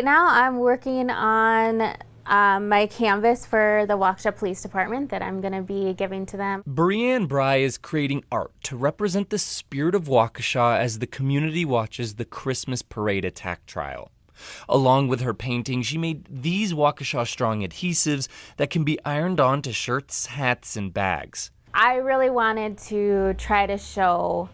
Now I'm working on um, my canvas for the Waukesha Police Department that I'm going to be giving to them. Breanne Breu is creating art to represent the spirit of Waukesha as the community watches the Christmas parade attack trial. Along with her painting, she made these Waukesha Strong adhesives that can be ironed on to shirts, hats, and bags. I really wanted to try to show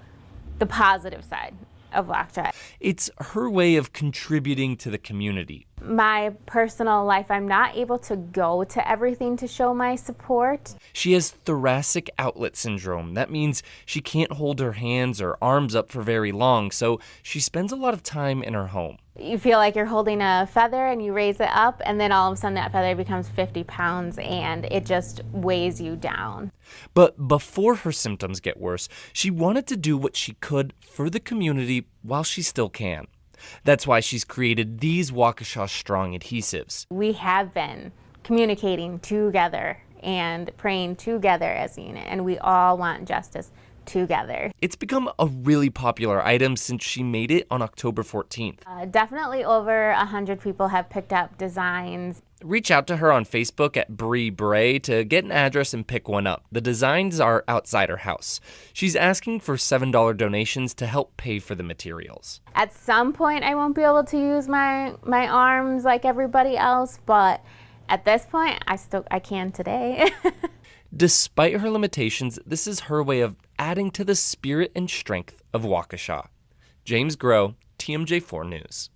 the positive side of Waukesha. It's her way of contributing to the community. My personal life, I'm not able to go to everything to show my support. She has thoracic outlet syndrome. That means she can't hold her hands or arms up for very long, so she spends a lot of time in her home you feel like you're holding a feather and you raise it up and then all of a sudden that feather becomes 50 pounds and it just weighs you down. But before her symptoms get worse, she wanted to do what she could for the community while she still can. That's why she's created these Waukesha Strong adhesives. We have been communicating together and praying together as a unit, and we all want justice together. It's become a really popular item since she made it on October 14th. Uh, definitely over 100 people have picked up designs. Reach out to her on Facebook at Bree Breu to get an address and pick one up. The designs are outside her house. She's asking for $7 donations to help pay for the materials. At some point I won't be able to use my my arms like everybody else, but at this point I still I can today. Despite her limitations, this is her way of adding to the spirit and strength of Waukesha. James Groh, TMJ4 News.